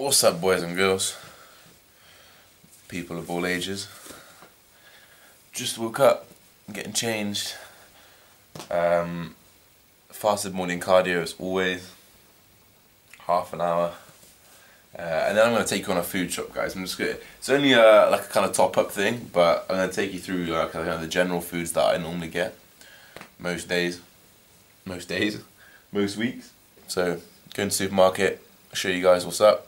What's up, boys and girls? People of all ages. Just woke up, getting changed. Um, fasted morning cardio as always. Half an hour. Uh, and then I'm going to take you on a food shop, guys. I'm just gonna, it's only a, like a kind of top up thing, but I'm going to take you through like kind of the general foods that I normally get most days. Most days? Most weeks. So, go in the supermarket, show you guys what's up.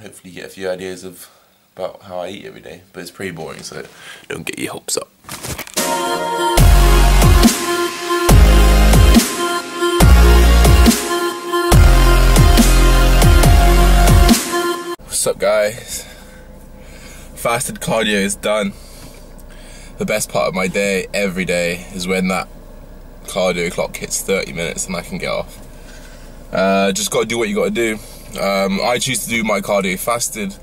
Hopefully, get a few ideas of about how I eat every day. But it's pretty boring, so don't get your hopes up. What's up, guys? Fasted cardio is done. The best part of my day, every day, is when that cardio clock hits 30 minutes and I can get off. Uh, just gotta do what you gotta do. Um, I choose to do my cardio fasted.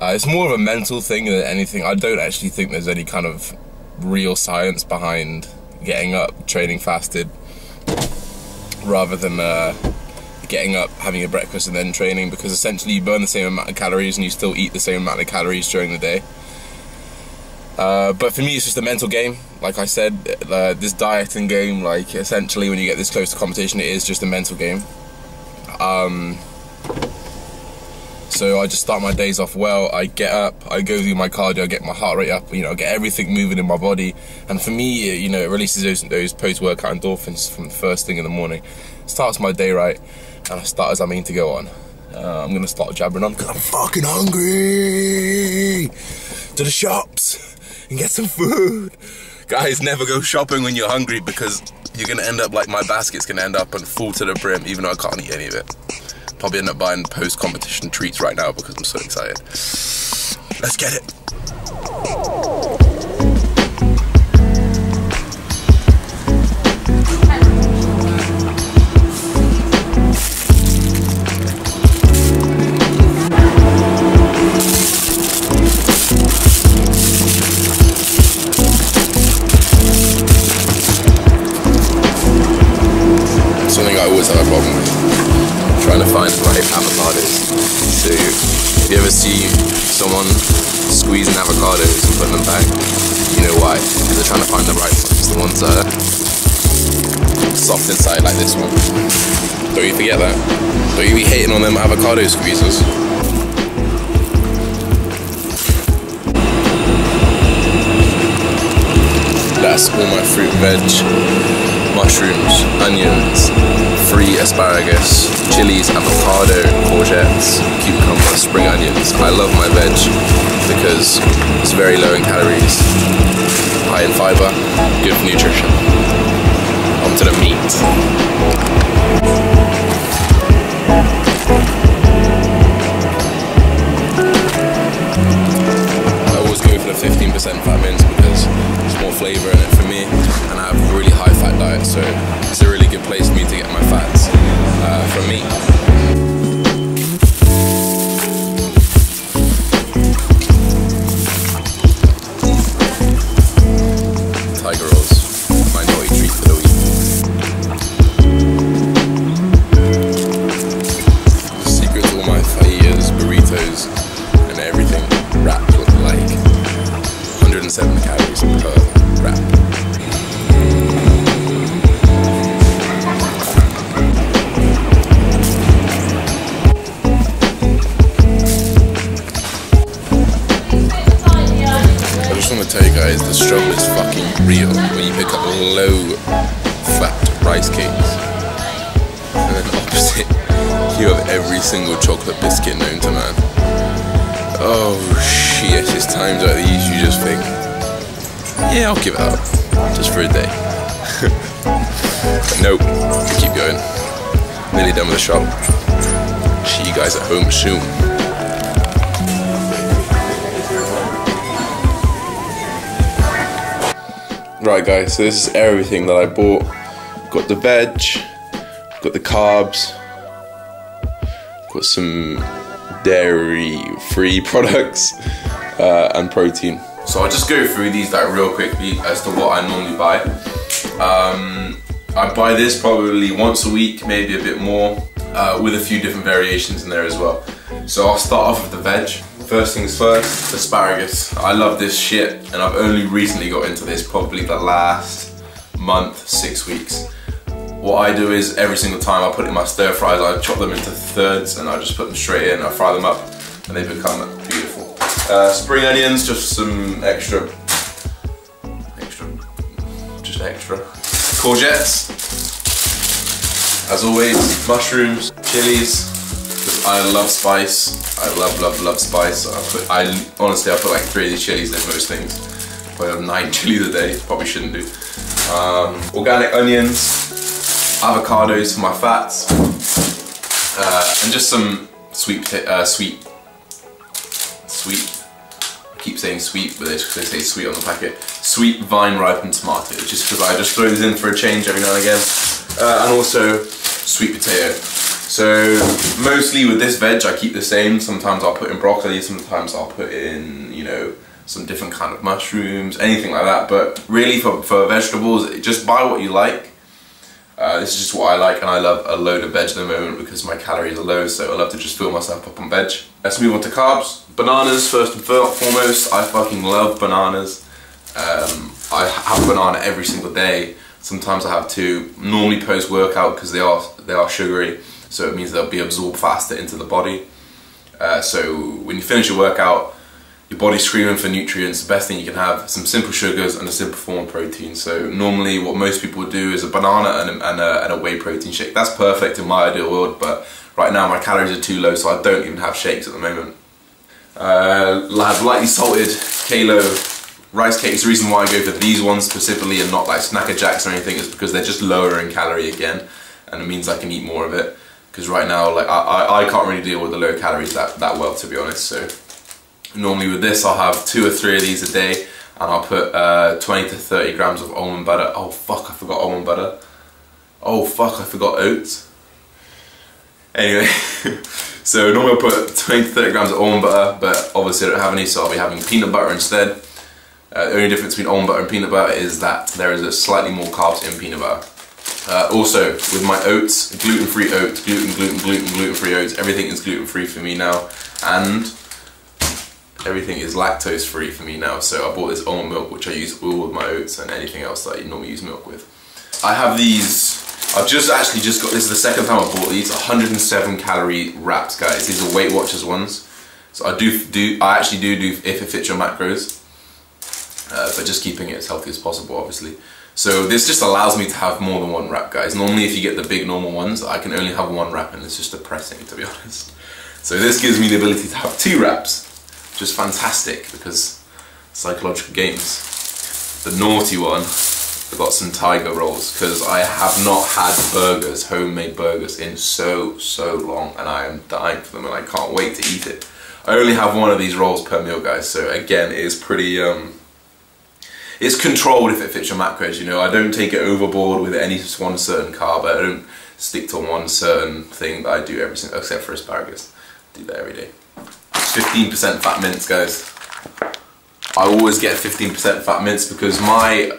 Uh, it's more of a mental thing than anything. I don't actually think there's any kind of real science behind getting up, training fasted, rather than uh, getting up, having a breakfast, and then training. Because essentially, you burn the same amount of calories and you still eat the same amount of calories during the day. Uh, but for me, it's just a mental game. Like I said, uh, this dieting game, like essentially, when you get this close to competition, it is just a mental game. Um, so I just start my days off well. I get up, I go through my cardio, get my heart rate up, you know, get everything moving in my body. And for me, you know, it releases those, those post-workout endorphins from the first thing in the morning. Starts my day right, and I start as I mean to go on. Uh, I'm gonna start jabbering on because I'm fucking hungry. To the shops and get some food. Guys, never go shopping when you're hungry because you're gonna end up like my basket's gonna end up and full to the brim, even though I can't eat any of it. Probably end up buying post competition treats right now because I'm so excited. Let's get it. Soft inside like this one. Don't you forget that. Don't you be hating on them avocado squeezers. That's all my fruit veg, mushrooms, onions, free asparagus, chilies, avocado, courgettes, cucumber, spring onions. I love my veg because it's very low in calories, high in fiber, good for nutrition. On to the meat. I always go for the 15% fat mince because there's more flavour in it for me and I have a really high fat diet so 107 calories per. I just want to tell you guys the struggle is fucking real when you pick up low fat rice cakes. And then opposite, you have every single chocolate biscuit known to man. Oh shit, it's times like these you just think, yeah, I'll give it up. Just for a day. nope, keep going. Nearly done with the shop. See you guys at home soon. Right guys, so this is everything that I bought. Got the veg, got the carbs, got some dairy free products uh, and protein. So I'll just go through these like real quickly as to what I normally buy. Um, I buy this probably once a week, maybe a bit more. uh, with a few different variations in there as well. So I'll start off with the veg. First things first, asparagus. I love this shit and I've only recently got into this, probably the last month, six weeks. What I do is every single time I put in my stir fries, I chop them into thirds and I just put them straight in, I fry them up and they become beautiful. Uh, spring onions, just some extra, extra, just extra. Courgettes, as always, mushrooms, chilies, because I love spice. I love, love, love spice. I put, I honestly, I put like three chilies in most things. Probably have nine chilies a day. Probably shouldn't do. Um, organic onions, avocados for my fats, uh, and just some sweet, uh, sweet, sweet. Keep saying sweet, but it's because they say sweet on the packet. Sweet vine ripened tomatoes, just because I just throw these in for a change every now and again. Uh, and also sweet potato. So mostly with this veg I keep the same. Sometimes I'll put in broccoli, sometimes I'll put in, you know, some different kind of mushrooms, anything like that. But really for, for vegetables, just buy what you like. Uh, this is just what I like and I love a load of veg at the moment because my calories are low so I love to just fill myself up on veg. Let's move on to carbs. Bananas first and foremost. I fucking love bananas. Um, I have a banana every single day. Sometimes I have two. Normally post workout because they are they are sugary, so it means they'll be absorbed faster into the body. Uh, so when you finish your workout, your body's screaming for nutrients. The best thing you can have some simple sugars and a simple form of protein. So normally, what most people do is a banana and a, and a, and a whey protein shake. That's perfect in my ideal world, but right now my calories are too low, so I don't even have shakes at the moment. Uh, I have lightly salted Kallo rice cakes, the reason why I go for these ones specifically and not like Snack a Jacks or anything is because they're just lower in calorie again and it means I can eat more of it. Because right now like I, I, I, can't really deal with the low calories that, that well to be honest so. Normally with this I'll have two or three of these a day and I'll put uh, 20 to 30 grams of almond butter. Oh fuck I forgot almond butter. Oh fuck I forgot oats. Anyway so normally I'll put 20 to 30 grams of almond butter but obviously I don't have any so I'll be having peanut butter instead uh, the only difference between almond butter and peanut butter is that there is a slightly more carbs in peanut butter. Uh, also, with my oats, gluten-free oats, gluten, gluten, gluten, gluten-free oats, everything is gluten-free for me now, and everything is lactose-free for me now. So I bought this almond milk, which I use all with my oats and anything else that I normally use milk with. I have these, I've just actually just got, this is the second time I've bought these, 107 calorie wraps, guys. These are Weight Watchers ones. So I do, do I actually do do if it fits your macros uh, but just keeping it as healthy as possible obviously. So this just allows me to have more than one wrap guys. Normally if you get the big normal ones I can only have one wrap and it's just depressing to be honest. So this gives me the ability to have two wraps, which is fantastic because psychological games. The naughty one, got some tiger rolls because I have not had burgers, homemade burgers in so, so long and I am dying for them and I can't wait to eat it. I only have one of these rolls per meal guys so again it is pretty um, it's controlled if it fits your macros, you know. I don't take it overboard with any one certain carb. I don't stick to one certain thing that I do every single, except for asparagus. I do that every day. 15% fat mince, guys. I always get 15% fat mince because my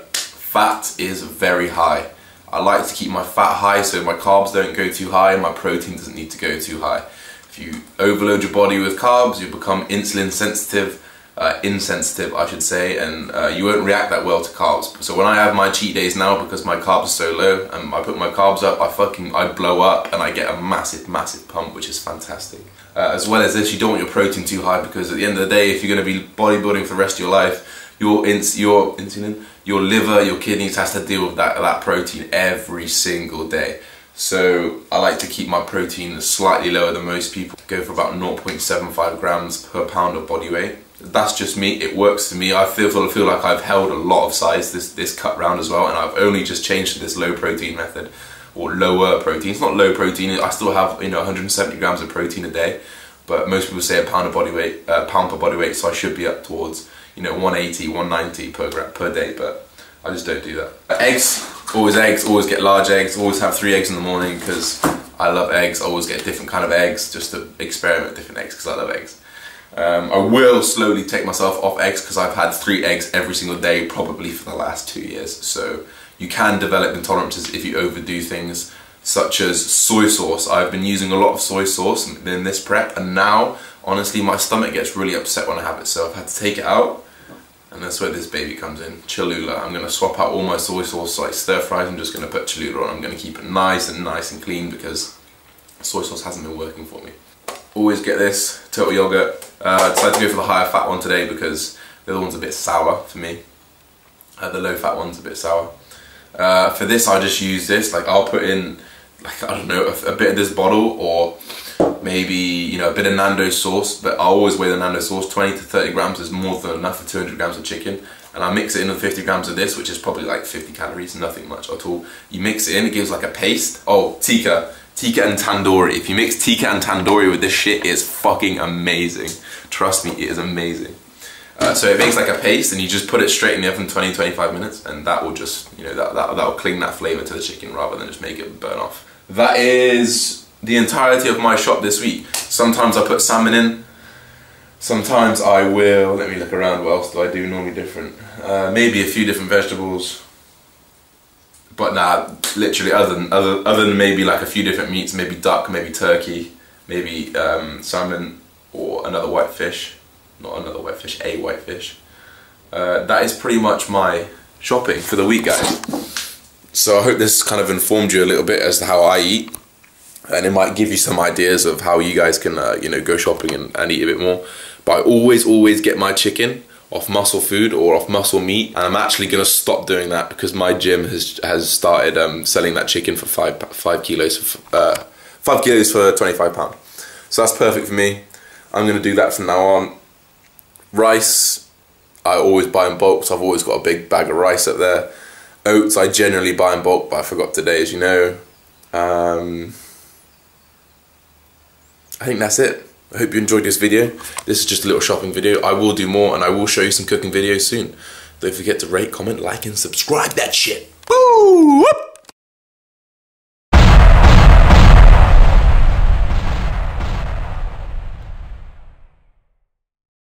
fat is very high. I like to keep my fat high so my carbs don't go too high and my protein doesn't need to go too high. If you overload your body with carbs, you become insulin sensitive uh, insensitive, I should say, and uh, you won't react that well to carbs. So when I have my cheat days now, because my carbs are so low, and I put my carbs up, I fucking, I blow up, and I get a massive, massive pump, which is fantastic. Uh, as well as this, you don't want your protein too high, because at the end of the day, if you're going to be bodybuilding for the rest of your life, your, ins your insulin, your liver, your kidneys has to deal with that, that protein every single day. So I like to keep my protein slightly lower than most people. Go for about 0.75 grams per pound of body weight that's just me. It works for me. I feel feel like I've held a lot of size this this cut round as well, and I've only just changed to this low protein method or lower protein. It's not low protein. I still have you know 170 grams of protein a day, but most people say a pound of body weight, uh, pound per body weight. So I should be up towards you know 180, 190 per gram per day, but I just don't do that. Eggs, always eggs. Always get large eggs. Always have three eggs in the morning because I love eggs. I always get different kind of eggs just to experiment different eggs because I love eggs. Um, I will slowly take myself off eggs because I've had three eggs every single day probably for the last two years. So you can develop intolerances if you overdo things. such as soy sauce. I've been using a lot of soy sauce in this prep and now honestly my stomach gets really upset when I have it so I've had to take it out and that's where this baby comes in, Cholula. I'm going to swap out all my soy sauce like stir fries, I'm just going to put Cholula on. I'm going to keep it nice and nice and clean because soy sauce hasn't been working for me. Always get this, total yogurt. Uh, I decided to go for the higher fat one today because the other one's a bit sour for me. Uh, the low fat one's a bit sour. Uh, for this I just use this, like I'll put in like I don't know a, a, bit of this bottle or maybe you know a bit of Nando sauce but I always weigh the Nando sauce. 20 to 30 grams is more than enough for 200 grams of chicken. And I mix it in with 50 grams of this which is probably like 50 calories nothing much at all. You mix it in it gives like a paste. Oh tikka. Tikka and tandoori. If you mix tikka and tandoori with this shit it's fucking amazing. Trust me it is amazing. Uh, so it makes like a paste and you just put it straight in the oven 20-25 minutes and that will just, you know, that, that, that will cling that flavour to the chicken rather than just make it burn off. That is the entirety of my shop this week. Sometimes I put salmon in, sometimes I will, let me look around, what else do I do normally different? Uh, maybe a few different vegetables, but nah, literally other than, other, other than maybe like a few different meats, maybe duck, maybe turkey, maybe um, salmon or another white fish not another white fish, a whitefish. Uh, that is pretty much my shopping for the week, guys. So I hope this kind of informed you a little bit as to how I eat, and it might give you some ideas of how you guys can, uh, you know, go shopping and, and eat a bit more. But I always, always get my chicken off muscle food or off muscle meat, and I'm actually gonna stop doing that because my gym has has started um, selling that chicken for five five kilos for uh, five kilos for twenty five pound. So that's perfect for me. I'm gonna do that from now on. Rice, I always buy in bulk, so I've always got a big bag of rice up there. Oats, I generally buy in bulk, but I forgot today, as you know. Um, I think that's it. I hope you enjoyed this video. This is just a little shopping video. I will do more and I will show you some cooking videos soon. Don't forget to rate, comment, like, and subscribe that shit. Woo!